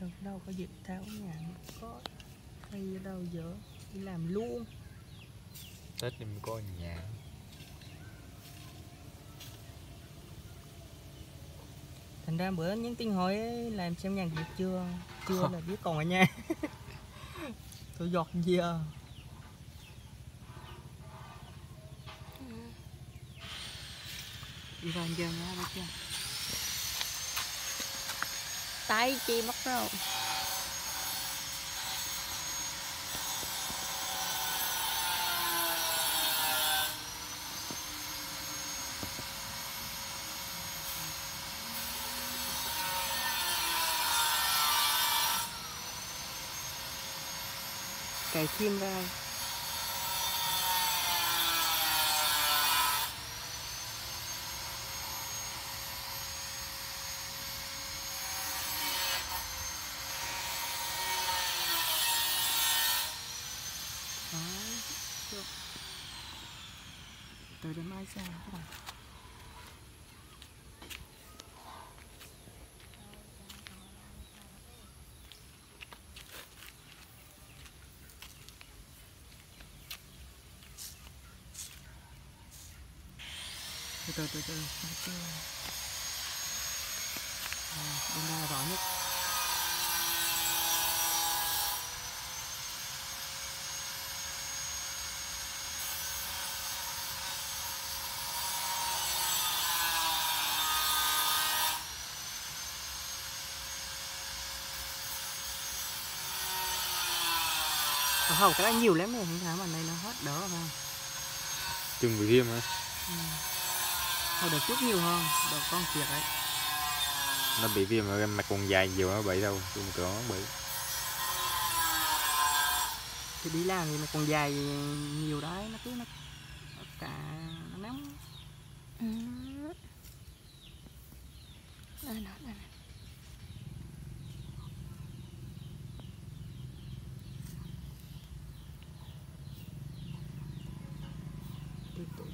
đâu, đâu có dịp tháo nhà có hay ở đâu giữa đi làm luôn. Tết em có nhà. Thành ra bữa những tin hỏi làm xem nhà việc chưa? Chưa là biết còn ở nhà. Tôi giọt gì à đi vào giờ nha được chưa? Tay chị mất rồi. Cài thêm ra Đấy, được tới đến mai ra các bạn từ từ từ từ từ từ. À, bên đây rõ nhất. Ờ, không cái đó nhiều lắm này thằng mà này nó hết đỡ rồi không chung bị viêm hả ừ. thôi đợt chút nhiều hơn đợt con kiệt ấy nó bị viêm ở mặt còn dài nhiều nó bị đâu chung cửa nó bị thì đi làm thì mà còn dài nhiều đấy nó cứ nó, nó cả nó nóng Ừ. Đây nè, đây nè. thì tụi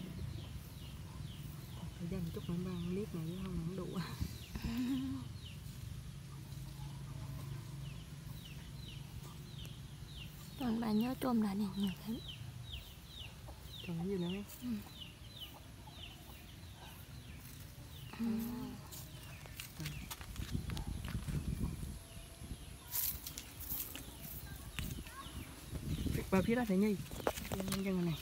gian chút nữa đang clip này chứ không đủ. Còn bà nhớ trôm lại này nhiều lắm. Còn gì nữa? Mấy vào phía đó thì nhi nhân này